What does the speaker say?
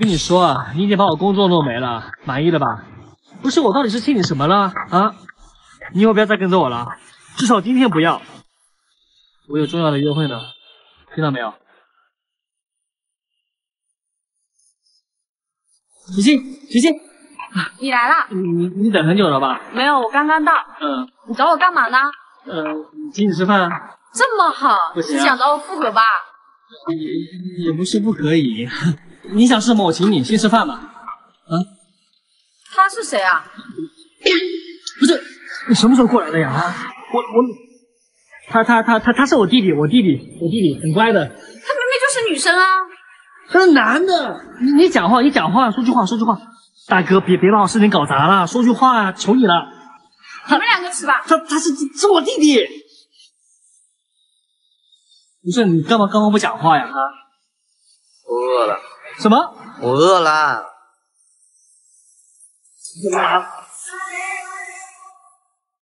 跟你说啊，你已经把我工作弄没了，满意了吧？不是我到底是欠你什么了啊？你以后不要再跟着我了，至少今天不要。我有重要的约会呢，听到没有？徐静，徐静，你来了？你你等很久了吧？没有，我刚刚到。嗯。你找我干嘛呢？嗯，请你吃饭。啊这么好，不行。你想找我复合吧？也也不是不可以。你想吃什么？我请你，先吃饭吧。啊？他是谁啊？不是，你什么时候过来的呀？啊？我我，他他他他他是我弟弟，我弟弟，我弟弟很乖的。他明明就是女生啊。他是男的。你你讲话，你讲话，说句话，说句话。大哥，别别把我事情搞砸了，说句话啊，求你了。你们两个吃吧。他他是是我弟弟。不是你干嘛刚刚不讲话呀？啊？什么？我饿了。怎么了？